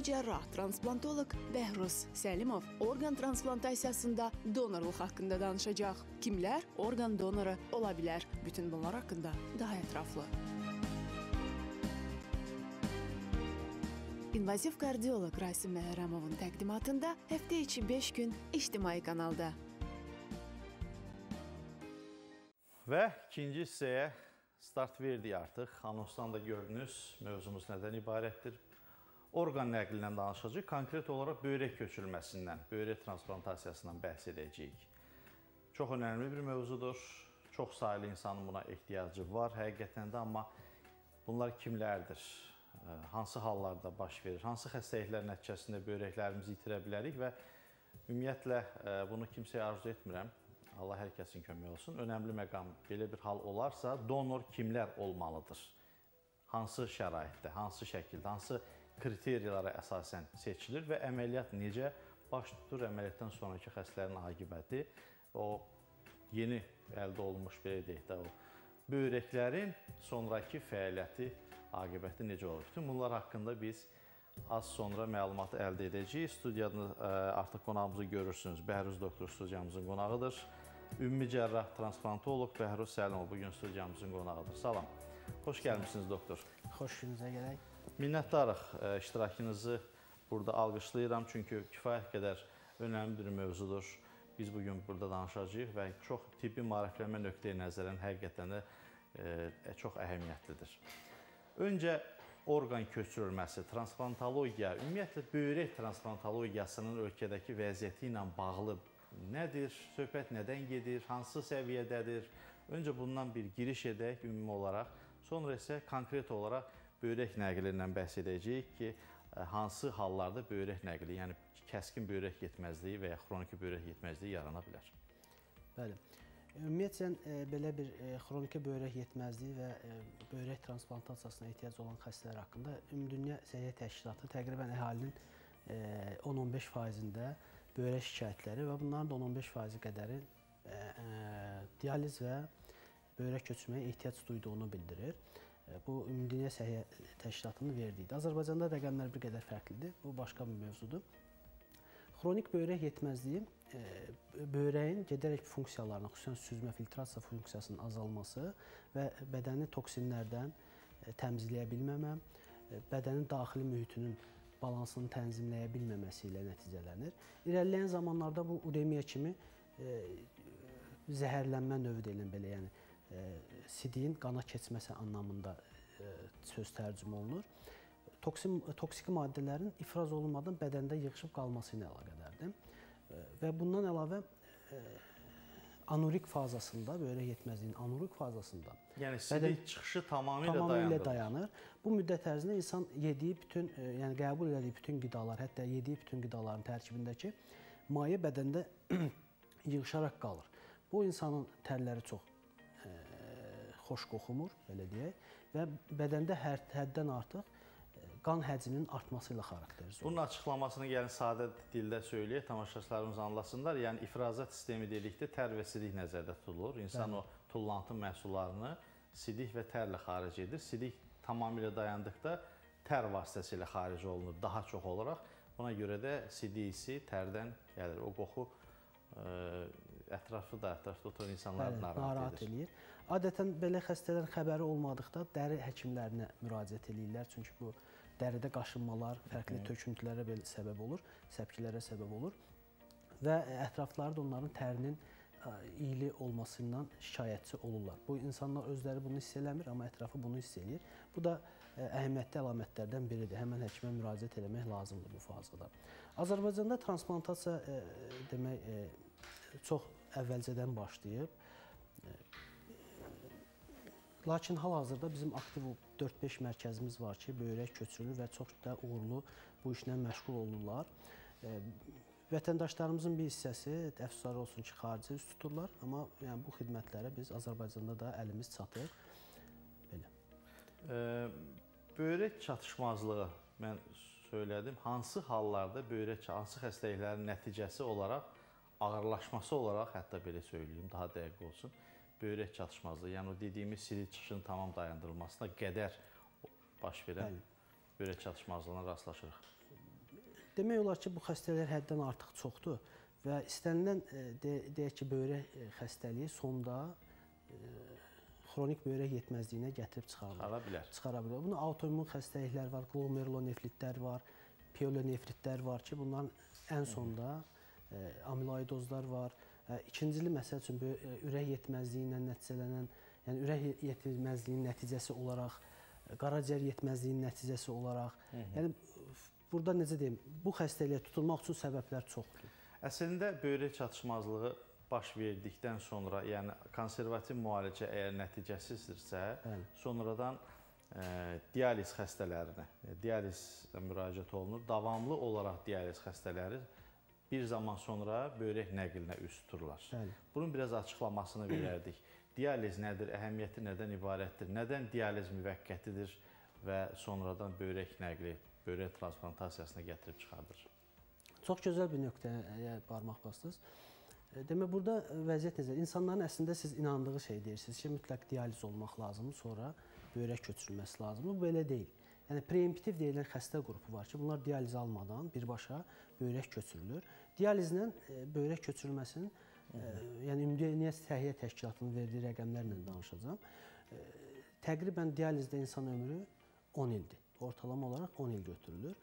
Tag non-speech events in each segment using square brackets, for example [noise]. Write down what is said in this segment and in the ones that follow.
ümumi cərrah transplantoloq Bəhruz Səlimov orqan transplantasiyasında donorluq haqqında danışacaq. Kimlər orqan donoru ola bilər? Bütün bunlar haqqında daha ətraflı. İnvaziv kardioloq Rasim Məhərrəmovun təqdimatında həftə içi 5 gün ictimai kanalda. Və ikinci hissəyə start verdik artıq. Anonsdan da gördünüz, mövzumuz nədən ibarətdir? Orqan nəqlindən danışacağıq. Konkret olaraq böyrək köçürülməsindən, böyrək transplantasiyasından bəhs edəcəyik. Çox önəmli bir mövzudur. Çox saylı insanın buna ehtiyacı var həqiqətən də, amma bunlar kimlərdir? Hansı hallarda baş verir? Hansı xəstəliklər nəticəsində böyrəklərimizi itirə bilərik və ümumiyyətlə bunu kimsəyə arzu etmirəm. Allah hər kəsin kömək olsun. Önəmli məqam belə bir hal olarsa, donor kimlər olmalıdır? Hansı şəraitdə, hansı şəkildə, hansı kriteriyalara əsasən seçilir və əməliyyat necə baş tutur? Əməliyyatdan sonrakı xəstələrin aqibəti o yeni əldə olunmuş belə deyək də o böyrəklərin sonrakı fəaliyyəti aqibəti necə olur? Bütün bunlar haqqında biz az sonra məlumatı əldə edəcəyik. Studiyada e, artıq qonağımızı görürsünüz. Bəhruz doktor studiyamızın qonağıdır. Ümumi cərrah transplantoloq Bəhruz Səlimov bu gün studiyamızın qonağıdır. Salam. Xoş gəlmisiniz doktor. Xoş gününüzə gələk. Minnətdarıq e, iştirakınızı burada alqışlayıram çünki kifayət qədər önəmli bir mövzudur. Biz bu gün burada danışacağıq və çox tibbi maariflənmə nöqteyi nəzərən həqiqətən də e, çox əhəmiyyətlidir. Öncə orqan köçürülməsi, transplantologiya, ümumiyyətlə böyrək transplantologiyasının ölkədəki vəziyyəti ilə bağlı nədir? Söhbət nədən gedir? Hansı səviyyədədir? Öncə bundan bir giriş edək ümumi olaraq, sonra isə konkret olaraq böyrək nəqlindən bəhs edəcəyik ki, hansı hallarda böyrək nəqli, yəni kəskin böyrək yetməzliyi və ya xroniki böyrək yetməzliyi yarana bilər. Bəli. Ümumiyyətlə e, belə bir e, xroniki böyrək yetməzliyi və e, böyrək transplantasiyasına ehtiyac olan xəstələr haqqında Ümumdünya Səhiyyə Təşkilatı təqribən əhalinin 10-15 faizində böyrək şikayətləri və bunların da 10-15 faizi qədəri dializ və böyrək köçürməyə ehtiyac duyduğunu bildirir. Bu Ümumdünya Səhiyyə Təşkilatının verdiyidir. Azərbaycanda rəqəmlər bir qədər fərqlidir. Bu başqa bir mövzudur. Xronik böyrək yetməzliyi e, böyrəyin gedərək funksiyalarının, xüsusən süzmə filtrasiya funksiyasının azalması və bədəni toksinlərdən e, təmizləyə bilməmə, e, bədənin daxili mühitinin balansını tənzimləyə bilməməsi ilə nəticələnir. İrəliləyən zamanlarda bu uremiya kimi zəhərlənmə növü deyilən belə, yəni sidiyin qana keçməsi anlamında söz tərcümə olunur toksin, toksiki maddələrin ifraz olunmadan bədəndə yığışıb qalması ilə əlaqədardır. Və bundan əlavə e, anurik fazasında, böyrək yetməzliyin anurik fazasında yəni sidik çıxışı tamamilə, tamamilə dayanır. Bu müddət ərzində insan yediyi bütün, e, yəni qəbul etdiyi bütün qidalar, hətta yediyi bütün qidaların tərkibindəki maye bədəndə [clears throat] yığışaraq qalır. Bu insanın tərləri çox e, xoş qoxumur, belə deyək, və bədəndə hər həddən artıq qan həcminin artması ilə xarakterizə olunur. Bunun açıqlamasını yəni sadə dildə söyləyək, tamaşaçılarımız anlasınlar. Yəni ifrazat sistemi dedikdə tər və sidik nəzərdə tutulur. İnsan Bəli. o tullantı məhsullarını sidik və tərlə xaric edir. Sidik tamamilə dayandıqda tər vasitəsilə xaric olunur daha çox olaraq. Buna görə də sidik hissi tərdən gəlir. O qoxu ətrafı da, ətrafda oturan insanları narahat, narahat edir. edir. Adətən belə xəstələrin xəbəri olmadıqda dəri həkimlərinə müraciət edirlər. Çünki bu dəridə qaşınmalar, fərqli töküntülərə belə səbəb olur, səpkilərə səbəb olur və ətrafları da onların tərinin iyili olmasından şikayətçi olurlar. Bu insanlar özləri bunu hiss eləmir, amma ətrafı bunu hiss eləyir. Bu da əhəmiyyətli əlamətlərdən biridir. Həmin həkimə müraciət etmək lazımdır bu fazada. Azərbaycanda transplantasiya demək çox əvvəlcədən başlayıb. Lakin hal-hazırda bizim aktiv 4-5 mərkəzimiz var ki, böyrək köçürülür və çox da uğurlu bu işlə məşğul olurlar. Vətəndaşlarımızın bir hissəsi əfsuslar olsun ki, xarici üst tuturlar, amma yəni bu xidmətlərə biz Azərbaycanda da əlimiz çatır. Belə. E, böyrək çatışmazlığı mən söylədim. Hansı hallarda böyrək hansı xəstəliklərin nəticəsi olaraq ağırlaşması olaraq, hətta belə söyləyim, daha dəqiq olsun, böyrək çatışmazlığı, yəni o dediyimiz sidik çıxışının tamam dayandırılmasına qədər baş verən Bəli. böyrək çatışmazlığına rastlaşırıq. demək olar ki, bu xəstələr həddən artıq çoxdur və istənilən e, de, deyək ki, böyrək e, xəstəliyi sonda e, xronik böyrək yetməzliyinə gətirib çıxarır. Çıxara bilər. Çıxara bilər. Bunun autoimmun xəstəliklər var, glomerulonefritlər var, pielonefritlər var ki, bunların ən sonda amiloidozlar var. E, ikincili məsəl üçün ürək yetməzliyi ilə nəticələnən, yəni ürək yetməzliyinin nəticəsi olaraq, qaraciyər yetməzliyinin nəticəsi olaraq, yəni f- burada necə deyim, bu xəstəliyə tutulmaq üçün səbəblər çoxdur. Əslində böyrək çatışmazlığı baş verdikdən sonra, yəni konservativ müalicə əgər nəticəsizdirsə, Bəli. sonradan e, dializ xəstələrinə, dializə müraciət olunur. Davamlı olaraq dializ xəstələri bir zaman sonra böyrək nəqlinə üz tuturlar. Bəli. Bunun biraz açıqlamasını verərdik. [clears throat] Dializ nədir, əhəmiyyəti nədən ibarətdir? Nədən dializ müvəqqətidir və sonradan böyrək nəqli, böyrək transplantasiyasına gətirib çıxardır? Çox gözəl bir nöqtəyə barmaq basdınız. E, Demək burada vəziyyət necə? İnsanların əslində siz inandığı şey deyirsiniz ki, mütləq dializ olmaq lazımdır, sonra böyrək köçürülməsi lazımdır. Bu belə deyil. Yəni preemptiv deyilən xəstə qrupu var ki, bunlar dializ almadan birbaşa böyrək köçürülür. Dializlə e, böyrək köçürülməsinin e, yəni Ümumdünya Səhiyyə Təşkilatının verdiyi rəqəmlərlə danışacağam. E, Təqribən dializdə insan ömrü 10 ildir. Ortalama olaraq 10 il götürülür.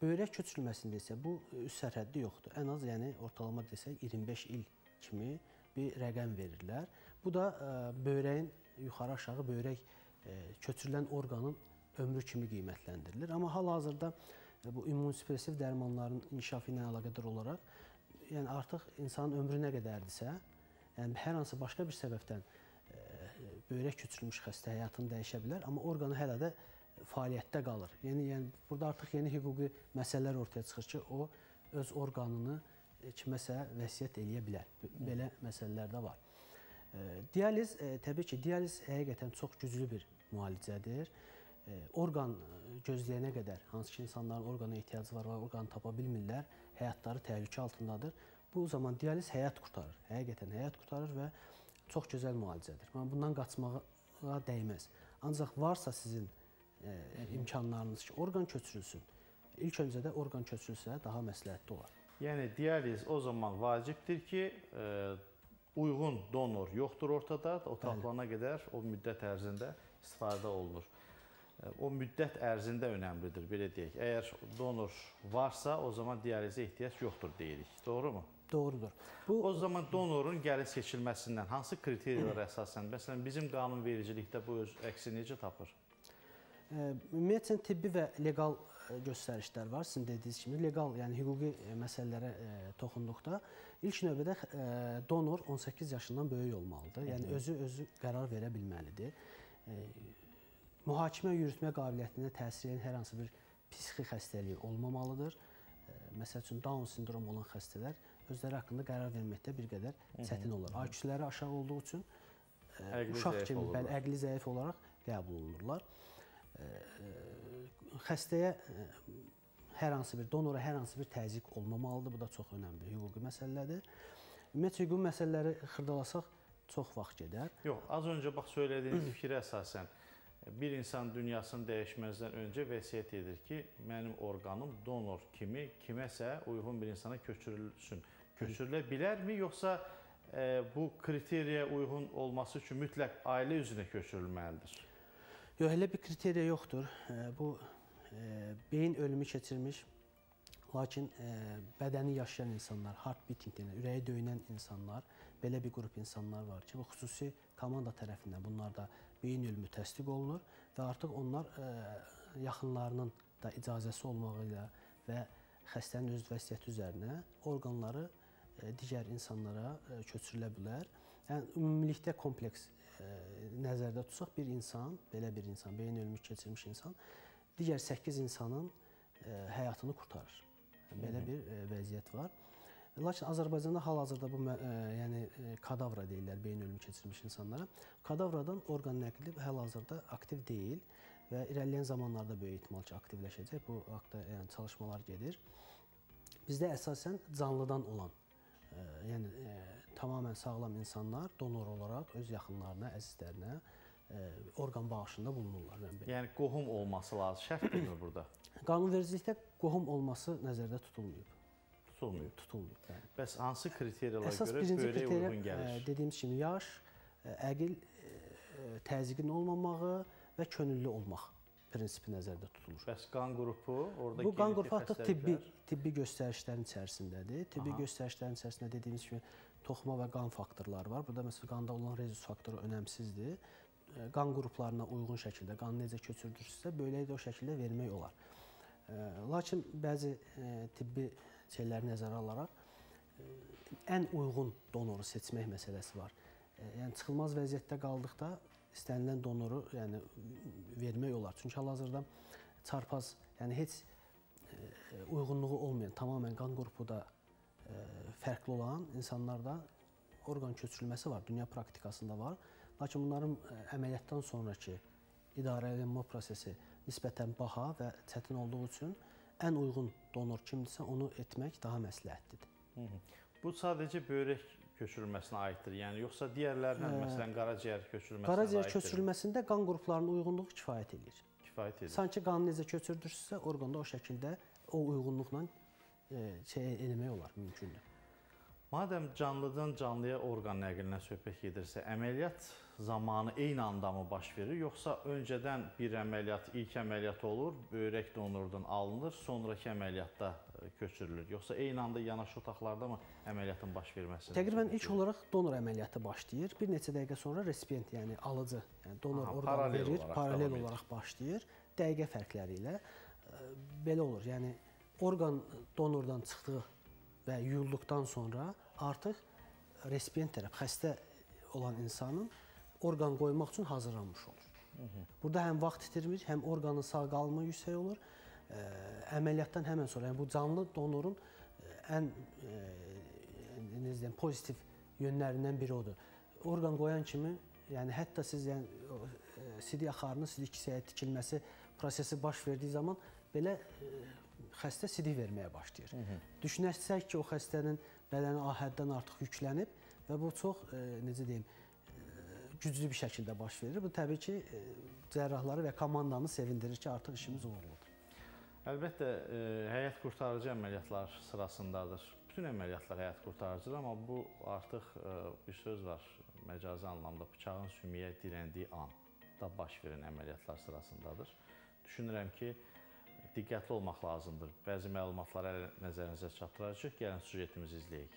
Böyrək köçürülməsində isə bu üst sərhəddi yoxdur. Ən az yəni ortalama desək 25 il kimi bir rəqəm verirlər. Bu da böyrəyin yuxarı-aşağı böyrək e, köçürülən orqanın ömrü kimi qiymətləndirilir. Amma hal-hazırda e, bu immunosupressiv dərmanların inkişafı ilə əlaqədar olaraq yəni artıq insanın ömrü nə qədərdirsə, yəni hər hansı başqa bir səbəbdən e, böyrək köçürülmüş xəstə həyatını dəyişə bilər, amma orqanı hələ də fəaliyyətdə qalır. Yəni yəni burada artıq yeni hüquqi məsələlər ortaya çıxır ki, o öz orqanını kiməsə vəsiyyət eləyə bilər. Belə məsələlər də var. E, Dializ təbii ki, dializ həqiqətən çox güclü bir müalicədir. E, Orqan e, gözləyənə qədər, hansı ki insanların orqana ehtiyacı var və orqanı tapa bilmirlər, həyatları təhlükə altındadır. Bu zaman dializ həyat qurtarır. Həqiqətən həyat qurtarır və çox gözəl müalicədir. Yəni bundan qaçmağa dəyməz. Ancaq varsa sizin e, imkanlarınız ki, orqan köçürülsün. İlk öncə də orqan köçürülsə daha məsləhətli olar. Yəni dializ o zaman vacibdir ki, e, uyğun donor yoxdur ortada, o tapılana qədər o müddət ərzində istifadə olunur. O müddət ərzində önəmlidir, belə deyək. Əgər donor varsa, o zaman dializə ehtiyac yoxdur deyirik. Doğrumu? Doğrudur. Bu O zaman donorun gəlin seçilməsindən hansı kriteriyalara əsasən, məsələn, bizim qanunvericilikdə bu öz əksini necə tapır? ümumiyyətlə tibbi və leqal e, göstərişlər var. Sizin dediyiniz kimi leqal, yəni hüquqi e, məsələlərə e, toxunduqda ilk növbədə donor 18 yaşından böyük olmalıdır. Yəni özü özü qərar verə bilməlidir. Mühakimə yürütmə qabiliyyətinə təsir edən hər hansı bir psixi xəstəliyi olmamalıdır. Məsəl üçün Down sindromu olan xəstələr özləri haqqında qərar verməkdə bir qədər çətin olur. IQ-ləri aşağı olduğu üçün Əqli uşaq kimi, bəli, əqli zəif olaraq qəbul olunurlar. Xəstəyə hər hansı bir donora hər hansı bir təzyiq olmamalıdır. Bu da çox önəmli hüquqi məsələdir. Ümumiyyətlə hüquqi məsələləri xırdalasaq çox vaxt gedər. Yox, az öncə bax söylədiyiniz [clears throat] fikrə əsasən bir insan dünyasını dəyişməzdən öncə vəsiyyət edir ki, mənim orqanım donor kimi kiməsə uyğun bir insana köçürülsün. Köçürülə bilərmi, yoxsa e, bu kriteriyaya uyğun olması üçün mütləq ailə üzrə köçürülməlidir? Yox, elə bir kriteriya yoxdur. E, Bu e, beyin ölümü keçirmiş, lakin e, bədəni yaşayan insanlar, heart beating deyilən, ürəyi döyünən insanlar, belə bir qrup insanlar var ki, bu xüsusi komanda tərəfindən bunlarda beyin ölümü təsdiq olunur və artıq onlar e, yaxınlarının da icazəsi olmağı ilə və xəstənin öz vəsiyyəti üzərinə orqanları e, digər insanlara e, köçürülə bilər. Yəni ümumilikdə kompleks e, nəzərdə tutsaq bir insan, belə bir insan, beyin ölümü keçirmiş insan digər 8 insanın e, həyatını qurtarır. Belə bir e, vəziyyət var. Lakin Azərbaycanda hal-hazırda bu mə- e, yəni e, kadavra deyirlər beyin ölümü keçirmiş insanlara. Kadavradan orqan nəqli hal-hazırda aktiv deyil və irəliləyən zamanlarda böyük ehtimal ki, aktivləşəcək. Bu haqqda yəni çalışmalar gedir. Bizdə əsasən canlıdan olan, e, yəni e, tamamilə sağlam insanlar donor olaraq öz yaxınlarına, əzizlərinə orqan bağışında bulunurlar. Yəni, qohum olması lazım. Şərtdirmi burada? Qanunvericilikdə qohum olması nəzərdə tutulmayıb. Tutulmayıb. Tutulmayıb. Bəli. Bəs hansı kriteriyalara Əsas görə kriteriya uyğun ə, gəlir? dediyimiz kimi yaş, ə, əqil ə, təzyiqin olmamağı və könüllü olmaq prinsipi nəzərdə tutulur. Bəs qan qrupu orada Bu qan qrupu artıq tibbi tibbi göstərişlərin içərisindədir. Tibbi Aha. göstərişlərin içərisində dediyimiz kimi toxuma və qan faktorları var. Burada məsələn qanda olan rezus faktoru önəmsizdir. Qan qruplarına uyğun şəkildə qanı necə köçürdürsə, böyləyə də o şəkildə vermək olar. Lakin bəzi tibbi şeyləri nəzərə alaraq ə, ən uyğun donoru seçmək məsələsi var. Ə, Yəni çıxılmaz vəziyyətdə qaldıqda istənilən donoru yəni vermək olar. Çünki hal-hazırda çarpaz, yəni heç ə, uyğunluğu olmayan, tamamilə qan qrupu da fərqli olan insanlarda orqan köçürülməsi var, dünya praktikasında var. Lakin bunların əməliyyatdan sonrakı idarələnmə prosesi nisbətən baha və çətin olduğu üçün ən uyğun donor kimdirsə onu etmək daha məsləhətlidir. Hı -hı. Bu sadəcə böyrək köçürülməsinə aiddir. Yəni yoxsa digərlərinə, Ə, məsələn, qaraciyər köçürülməsinə Qaraciyər aiddir? köçürülməsində qan qruplarının uyğunluğu kifayət edir. kifayət edir. Sanki qanı necə köçürdürsə, orqanda o şəkildə o uyğunluqla e, şey eləmək olar, mümkündür. Madəm canlıdan canlıya orqan nəqlindən söhbət gedirsə, əməliyyat zamanı eyni anda mı baş verir, yoxsa öncədən bir əməliyyat, ilk əməliyyat olur, böyrək donordan alınır, sonrakı əməliyyatda e, köçürülür, yoxsa eyni anda yanaşı otaqlarda mı əməliyyatın baş verməsi? Təqribən ilk olaraq donor əməliyyatı başlayır. Bir neçə dəqiqə sonra resipient, yəni alıcı, yəni donor Aha, orqanı paralel verir, olaraq paralel olaraq başlayır. Dəqiqə fərqləri ilə e, belə olur. Yəni orqan donordan çıxdığı və yuyulduqdan sonra artıq resipient tərəf xəstə olan insanın orqan qoymaq üçün hazırlanmış olur. Burada həm vaxt itirmir, həm orqanın sağ qalma yüksək olur. Ə, əməliyyatdan həmin sonra, yəni bu canlı donorun ən ə, necə deyim, pozitiv yönlərindən biri odur. Orqan qoyan kimi, yəni hətta siz yəni sidik axarının sidik kisəyə tikilməsi prosesi baş verdiyi zaman belə xəstə sidik verməyə başlayır. Düşünərsək ki, o xəstənin bədəni A həddən artıq yüklənib və bu çox ə, necə deyim, ə, güclü bir şəkildə baş verir. Bu təbii ki, ə, cərrahları və komandanı sevindirir ki, artıq işimiz uğurludur. Əlbəttə, e, həyat qurtarıcı əməliyyatlar sırasındadır. Bütün əməliyyatlar həyat qurtarıcıdır, amma bu artıq e, bir söz var, məcazi anlamda bıçağın sümüyə dirəndiyi an da baş verən əməliyyatlar sırasındadır. Düşünürəm ki, diqqətli olmaq lazımdır. Bəzi məlumatları nəzərinizə çatdıracağıq. Gəlin sujetimizi izləyək.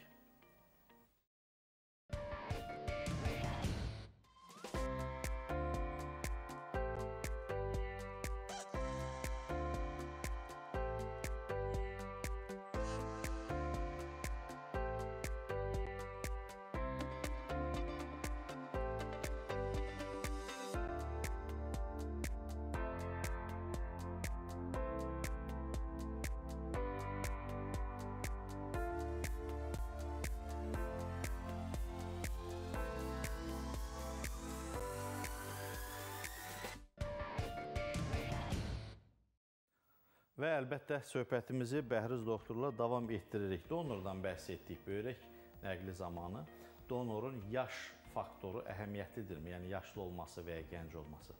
Və əlbəttə söhbətimizi Bəhriz doktorla davam etdiririk. Donordan bəhs etdik böyrək nəqli zamanı. Donorun yaş faktoru əhəmiyyətlidirmi? Yəni yaşlı olması və ya gənc olması.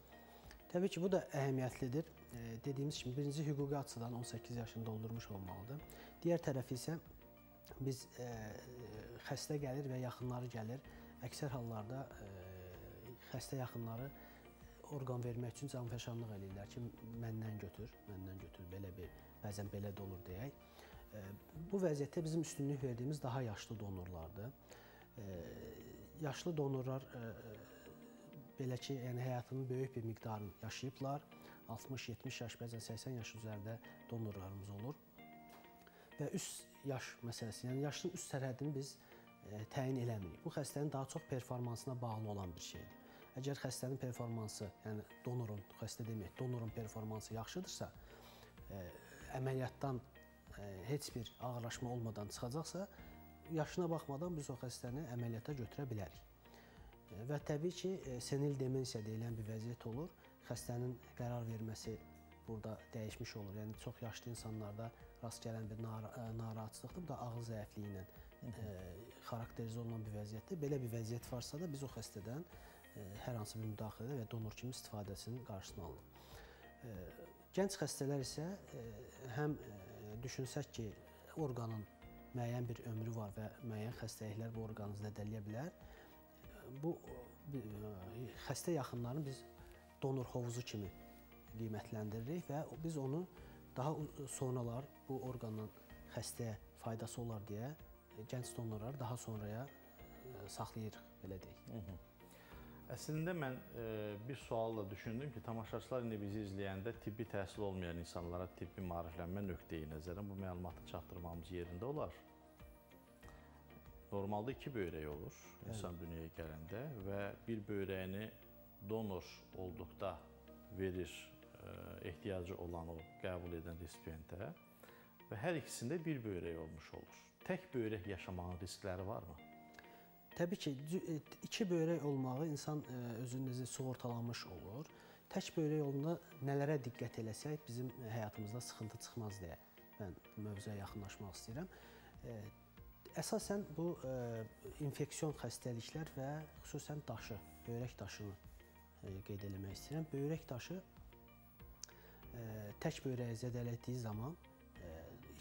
Təbii ki, bu da əhəmiyyətlidir. E, dediyimiz kimi birinci hüquqi açıdan 18 yaşını doldurmuş olmalıdır. Digər tərəfi isə biz e, xəstə gəlir və yaxınları gəlir. Əksər hallarda e, xəstə yaxınları orqan vermək üçün canfəşanlıq eləyirlər ki, məndən götür, məndən götür. Belə bir bəzən belə də olur deyək. Bu vəziyyətdə bizim üstünlük verdiyimiz daha yaşlı donorlardır. Yaşlı donorlar belə ki, yəni həyatının böyük bir miqdarını yaşayıblar. 60-70 yaş, bəzən 80 yaş üzərində donorlarımız olur. Və üst yaş məsələsi, yəni yaşın üst sərhədini biz təyin eləmirik. Bu xəstənin daha çox performansına bağlı olan bir şeydir. Əgər xəstənin performansı, yəni donorun, xəstə demək, donorun performansı yaxşıdırsa, e, əməliyyatdan e, heç bir ağırlaşma olmadan çıxacaqsa, yaşına baxmadan biz o xəstəni əməliyyata götürə bilərik. E, Və təbii ki, senil demensiya deyilən bir vəziyyət olur. Xəstənin qərar verməsi burada dəyişmiş olur. Yəni çox yaşlı insanlarda rast gələn bir nar narahatçılıqdır. Bu da ağıl zəifliyi ilə xarakterizə olunan bir vəziyyətdir. Belə bir vəziyyət varsa da biz o xəstədən hər hansı bir müdaxilə və donor kimi istifadəsinin qarşısını alınır. Gənc xəstələr isə həm düşünsək ki, orqanın müəyyən bir ömrü var və müəyyən xəstəliklər bu orqanı zədələyə bilər. Bu xəstə yaxınlarını biz donor hovuzu kimi qiymətləndiririk və biz onu daha sonralar bu orqanın xəstəyə faydası olar deyə gənc donorları daha sonraya saxlayırıq belə deyək. Hı -hı. Əslində mən e, bir sualla düşündüm ki, tamaşaçılar indi bizi izləyəndə tibbi təhsil olmayan insanlara tibbi maariflənmə nöqteyi nəzərən bu məlumatı çatdırmamız yerində olar. Normalda iki böyrək olur insan dünyaya gələndə və bir böyrəyini donor olduqda verir e, ehtiyacı olan o qəbul edən resipiyentə və hər ikisində bir böyrək olmuş olur. Tək böyrək yaşamağın riskləri varmı? Təbii ki, e, iki böyrək olmağı insan e, özünüzü sığortalanmış olur. Tək böyrək olanda nələrə diqqət eləsək bizim həyatımızda sıxıntı çıxmaz deyə mən mövzuya yaxınlaşmaq istəyirəm. Əsasən bu e, infeksion xəstəliklər və xüsusən daşı, böyrək daşını e, qeyd eləmək istəyirəm. Böyrək daşı e, tək böyrəyi zədələtdiyi zaman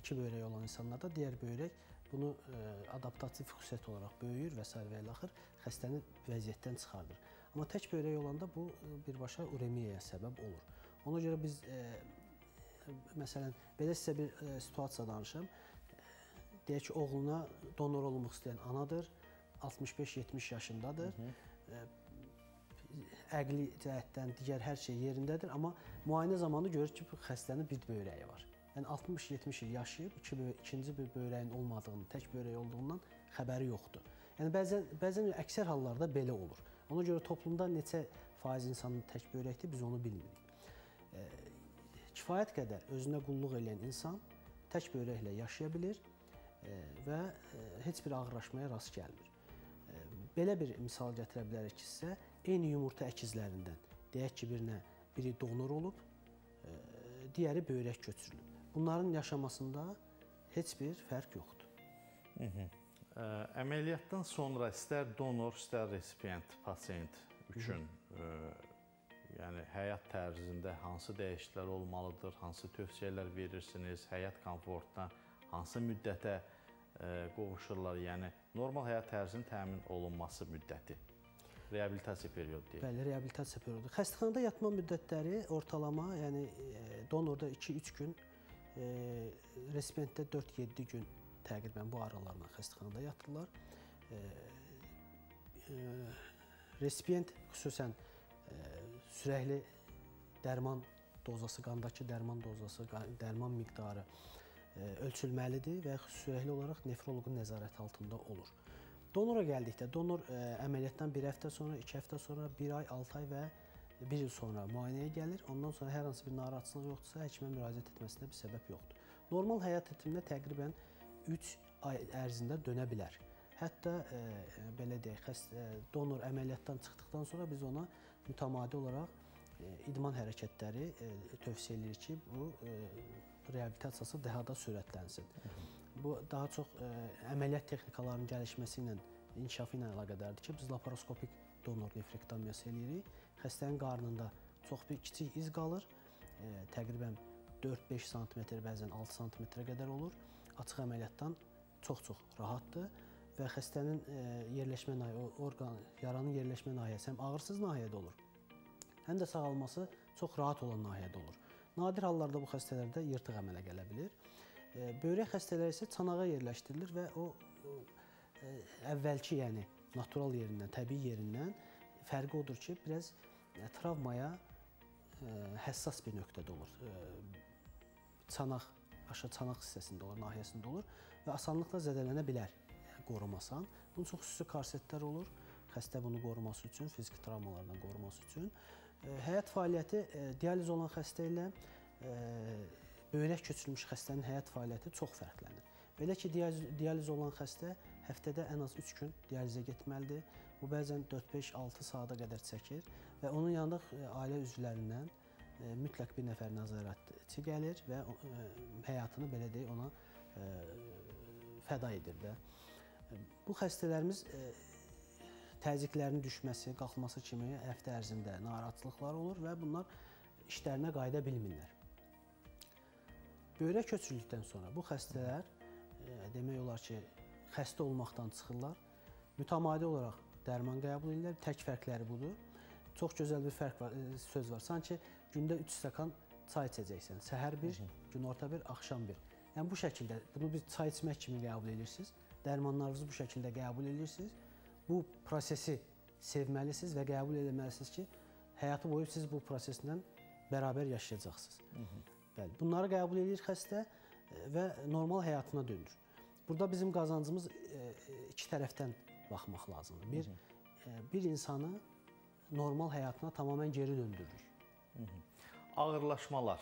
iki böyrək olan insanlarda digər böyrək bunu ə, adaptativ xüsusiyyət olaraq böyüyür və s. və ilaxır xəstəni vəziyyətdən çıxardır. Amma tək böyrək olanda bu birbaşa uremiyaya səbəb olur. Ona görə biz ə, məsələn belə sizə bir ə, situasiya danışım deyək ki, oğluna donor olmaq istəyən anadır, 65-70 yaşındadır. Hı -hı. Əqli cəhətdən digər hər şey yerindədir, amma müayinə zamanı görür ki, xəstənin bir böyrəyi var. Yəni 60-70 il yaşayıb, iki ikinci bir böyrəyin olmadığını, tək böyrək olduğundan xəbəri yoxdur. Yəni bəzən bəzən əksər hallarda belə olur. Ona görə toplumda neçə faiz insanın tək böyrəkdir, biz onu bilmirik. E, kifayət qədər özünə qulluq edən insan tək böyrəklə yaşaya bilir və heç bir ağırlaşmaya rast gəlmir. Belə bir misal gətirə bilərik ki, sizə eyni yumurta əkizlərindən deyək ki, birinə biri donor olub, digəri böyrək köçürülüb. Bunların yaşamasında heç bir fərq yoxdur. Hı -hı. Əməliyyatdan sonra istər donor, istər resipient, pasiyent üçün Hı -hı. yəni həyat tərzində hansı dəyişikliklər olmalıdır, hansı tövsiyələr verirsiniz, həyat komfortuna hansı müddətə e, qovuşurlar? Yəni normal həyat tərzinin təmin olunması müddəti. Reabilitasiya periodu deyək. Bəli, reabilitasiya periodu. Xəstəxanada yatma müddətləri ortalama, yəni donorda 2-3 gün, resipiyentdə 4-7 gün təqribən bu aralarla xəstəxanada yatırlar. Resipiyent xüsusən sürəkli dərman dozası, qandakı dərman dozası, dərman miqdarı ölçülməlidir və xüsusilə olaraq nefroloqun nəzarəti altında olur. Donora gəldikdə donor əməliyyatdan 1 həftə sonra, 2 həftə sonra, 1 ay, 6 ay və 1 il sonra müayinəyə gəlir. Ondan sonra hər hansı bir narahatçılıq yoxdursa, həkimə müraciət etməsinə bir səbəb yoxdur. Normal həyat ritminə təqribən 3 ay ərzində dönə bilər. Hətta ə, belə deyək, xəstə donor əməliyyatdan çıxdıqdan sonra biz ona mütəmadi olaraq ə, idman hərəkətləri ə, tövsiyə edirik ki, bu ə, reabilitasiyası daha da sürətlənsin. Bu daha çox e, əməliyyat texnikalarının gəlişməsi ilə, inkişafı ilə əlaqədardır ki, biz laparoskopik donor nefrektomiyası eləyirik. Xəstənin qarnında çox bir kiçik iz qalır. E, təqribən 4-5 sm, bəzən 6 sm-ə qədər olur. Açıq əməliyyatdan çox-çox rahatdır və xəstənin e, yerləşmə nahiyə, orqan, yaranın yerləşmə nahiyəsi həm ağırsız nahiyədə olur, həm də sağalması çox rahat olan nahiyədə olur. Nadir hallarda bu xəstələrdə yırtıq əmələ gələ bilir. E, böyrək xəstələri isə çanağa yerləşdirilir və o, e, əvvəlki, yəni natural yerindən, təbii yerindən fərqi odur ki, biraz travmaya həssas bir nöqtədə olur. Çanaq, aşağı çanaq hissəsində olur, nahiyəsində olur və asanlıqla zədələnə bilər qorumasan. Bunun çox xüsusi korsetlər olur. Xəstə bunu qoruması üçün, fiziki travmalardan qoruması üçün Həyat fəaliyyəti dializ olan xəstə ilə böyrək köçürülmüş xəstənin həyat fəaliyyəti çox fərqlənir. Belə ki, dializ olan xəstə həftədə ən az 3 gün dializə getməlidir. Bu bəzən 4-5-6 saata qədər çəkir və onun yanında ailə üzvlərindən mütləq bir nəfər nəzarətçi gəlir və həyatını belə deyək ona fəda edir də. Bu xəstələrimiz təzyiqlərinin düşməsi, qalxması kimi həftə ərzində narahatçılıqlar olur və bunlar işlərinə qayıda bilmirlər. Böyrək köçürüldükdən sonra bu xəstələr e, demək olar ki, xəstə olmaqdan çıxırlar. Mütəmadi olaraq dərman qəbul edirlər. Tək fərqləri budur. Çox gözəl bir fərq var, e, söz var. Sanki gündə 3 stəkan çay içəcəksən. Səhər bir, günorta bir, axşam bir. Yəni bu şəkildə bunu bir çay içmək kimi qəbul edirsiniz. Dərmanlarınızı bu şəkildə qəbul edirsiniz. Bu prosesi sevməlisiniz və qəbul etməlisiniz ki, həyatı boyu siz bu proseslə bərabər yaşayacaqsınız. Bəli, bunları qəbul edir xəstə e, və normal həyatına dönür. Burada bizim qazancımız e, iki tərəfdən baxmaq lazımdır. Bir e, bir insanı normal həyatına tamamilə geri döndürürük. Ağırlaşmalar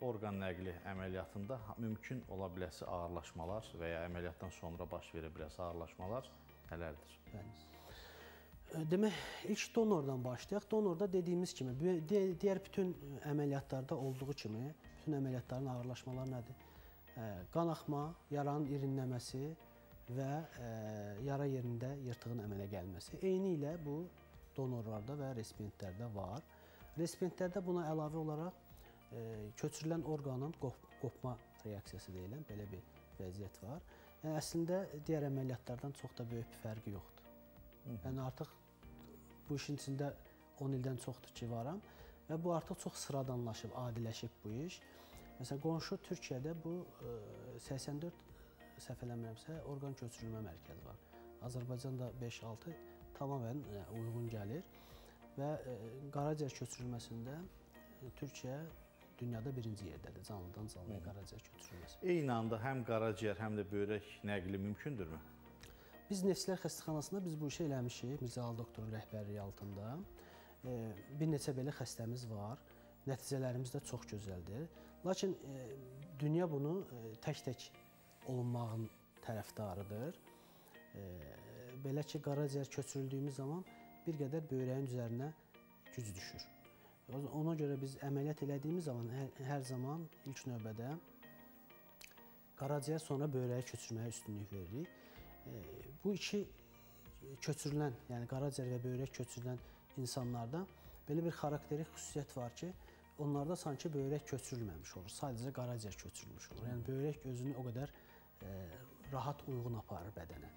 orqan nəqli əməliyyatında mümkün ola biləsi ağırlaşmalar və ya əməliyyatdan sonra baş verə biləsi ağırlaşmalar nələrdir? Bəli. E, Demək, ilk donordan başlayaq. Donorda dediyimiz kimi, digər bütün əməliyyatlarda olduğu kimi, bütün əməliyyatların ağırlaşmaları nədir? E, Qan axma, yaranın irinləməsi və e, yara yerində yırtığın əmələ gəlməsi. Eyni ilə bu donorlarda və resipiyentlərdə var. Resipiyentlərdə buna əlavə olaraq e, köçürülən orqanın qop qopma reaksiyası deyilən belə bir vəziyyət var. Yəni əslində digər əməliyyatlardan çox da böyük bir fərqi yoxdur. Yəni artıq bu işin içində 10 ildən çoxdur ki, varam və bu artıq çox sıradanlaşıb, adiləşib bu iş. Məsələn, qonşu Türkiyədə bu e, 84 səhv eləmirəmsə orqan köçürülmə mərkəzi var. Azərbaycanda 5-6 tamamilə e, uyğun gəlir və e, qaraciyər köçürülməsində e, Türkiyə dünyada birinci yerdədir canlıdan canlıya qaraciyər köçürülməsi. Eyni anda həm qaraciyər, həm də böyrək nəqli mümkündürmü? Biz Neftçilər xəstəxanasında biz bu işi eləmişik Mirzəli doktorun rəhbərliyi altında. Bir neçə belə xəstəmiz var. Nəticələrimiz də çox gözəldir. Lakin dünya bunu tək-tək olunmağın tərəfdarıdır. Belə ki, qaraciyər köçürüldüyümüz zaman bir qədər böyrəyin üzərinə güc düşür. Ona görə biz əməliyyat elədiyimiz zaman hər, hər zaman ilk növbədə qaraciyər sonra böyrəyə köçürməyə üstünlük veririk. Bu iki köçürülən, yəni qaraciyər və böyrək köçürülən insanlarda belə bir xarakterik xüsusiyyət var ki, onlarda sanki böyrək köçürülməmiş olur. Sadəcə qaraciyər köçürülmüş olur. Yəni böyrək özünü o qədər rahat uyğun aparır bədənə.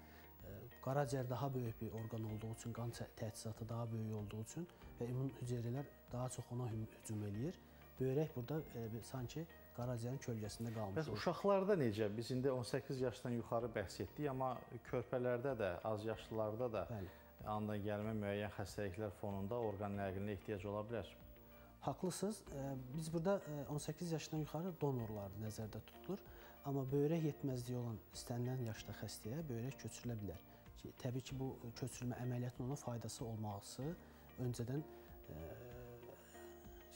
Qaraciyər daha böyük bir orqan olduğu üçün, qan tə- təchizatı daha böyük olduğu üçün və immun hüceyrələr daha çox ona hücum eləyir. Böyrək burada e, sanki qaraciyərin kölgəsində qalmış Bəs uşaqlarda necə? Biz indi 18 yaşdan yuxarı bəhs etdik, amma körpələrdə də, az yaşlılarda da Bəli. anda gəlmə müəyyən xəstəliklər fonunda orqan nəqlinə ehtiyac ola bilər. Haqlısınız. Biz burada e, 18 yaşdan yuxarı donorlar nəzərdə tutulur. Amma böyrək yetməzliyi olan istənilən yaşda xəstəyə böyrək köçürülə bilər. Ki, Təbii ki, bu köçürülmə əməliyyatının ona faydası olması öncədən e,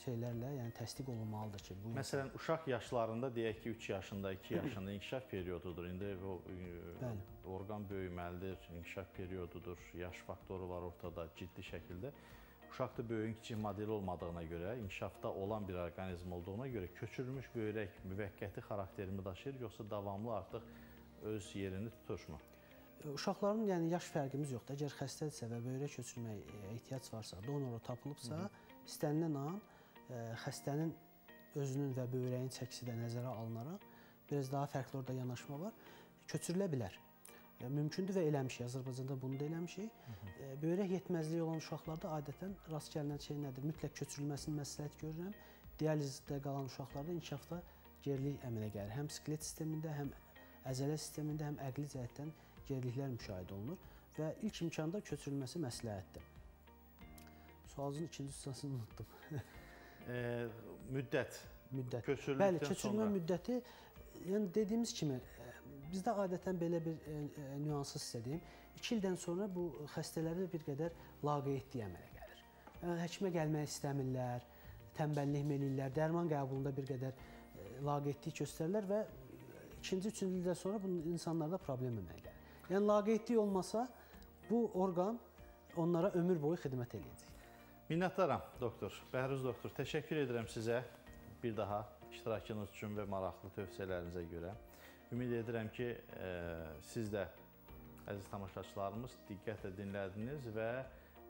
şeylərlə, yəni təsdiq olunmalıdır ki, bu Məsələn, uşaq yaşlarında deyək ki, 3 yaşında, 2 [clears throat] yaşında inkişaf periodudur. İndi o e, Bəli. orqan böyüməlidir, inkişaf periodudur, yaş faktoru var ortada ciddi şəkildə. Uşaqda böyüyün kiçik modeli olmadığına görə, inkişafda olan bir orqanizm olduğuna görə köçürülmüş böyrək müvəqqəti xarakterimi daşıyır, yoxsa davamlı artıq öz yerini tuturmu? E, Uşaqların yəni yaş fərqimiz yoxdur. Əgər xəstədirsə və böyrək köçürməyə e, ehtiyac varsa, donoru tapılıbsa, istənilən an e, xəstənin özünün və böyrəyin çəkisi də nəzərə alınaraq biraz daha fərqli orada yanaşma var. Köçürülə bilər. Mümkündür və eləmişik. Azərbaycanda bunu da eləmişik. E, Böyrək yetməzliyi olan uşaqlarda adətən rast gəlinən şey nədir? Mütləq köçürülməsini məsləhət görürəm. Dializdə qalan uşaqlarda inkişafda gerilik əmələ gəlir. Həm skelet sistemində, həm əzələ sistemində, həm əqli cəhətdən geriliklər müşahidə olunur və ilk imkanda köçürülməsi məsləhətdir. Sualınızın ikinci hissəsini unutdum. [laughs] E, müddət Müddət. köçürüldükdən Bəli, köçürülmə sonra müddəti yəni dediyimiz kimi bizdə adətən belə bir e, e, nüansı sizə deyim. 2 ildən sonra bu xəstələrdə bir qədər laqeydlik əmələ gəlir. Yəni həkimə gəlmək istəmirlər, tənbəllik eləyirlər, dərman qəbulunda bir qədər e, laqeydlik göstərirlər və ikinci, üçüncü ildən sonra bu insanlarda problem əmələ gəlir. Yəni laqeydlik olmasa bu orqan onlara ömür boyu xidmət eləyəcək. Minnətdaram doktor. Bəhruz doktor, təşəkkür edirəm sizə bir daha iştirakınız üçün və maraqlı tövsiyələrinizə görə. Ümid edirəm ki, e, siz də Əziz tamaşaçılarımız, diqqətlə dinlədiniz və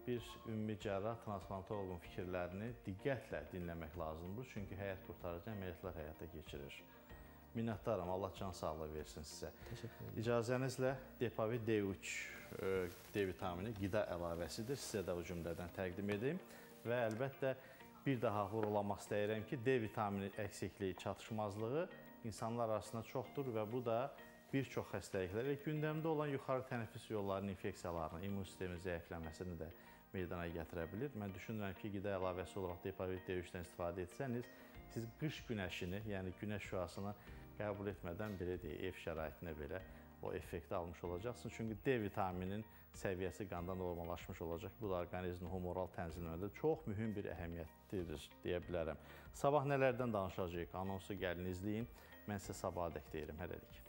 bir ümumi cərrah transplantoloqun fikirlərini diqqətlə dinləmək lazımdır. Çünki həyat qurtarıcı əməliyyatlar həyata keçirir. Minnətdaram. Allah can sağlığı versin sizə. Təşəkkür edirəm. İcazənizlə Depavi D3 e, D vitamini qida əlavəsidir. Sizə də o cümlədən təqdim edeyim və əlbəttə bir daha vurğulamaq istəyirəm ki, D vitamini əksikliyi, çatışmazlığı insanlar arasında çoxdur və bu da bir çox xəstəliklərə gündəmdə olan yuxarı tənəffüs yollarının infeksiyalarını, immun sistemin zəifləməsini də meydana gətirə bilər. Mən düşünürəm ki, qida əlavəsi olaraq Depavit D3-dən istifadə etsəniz, siz qış günəşini, yəni günəş şüasını qəbul etmədən belə deyək, ev şəraitinə belə o effekti almış olacaqsınız. Çünki D vitaminin səviyyəsi qanda normallaşmış olacaq. Bu da orqanizmin humoral tənzimləmədə çox mühüm bir əhəmiyyətlidir deyə bilərəm. Sabah nələrdən danışacağıq? Anonsu gəlin izləyin. Mən sizə sabah dək deyirəm. Hələlik.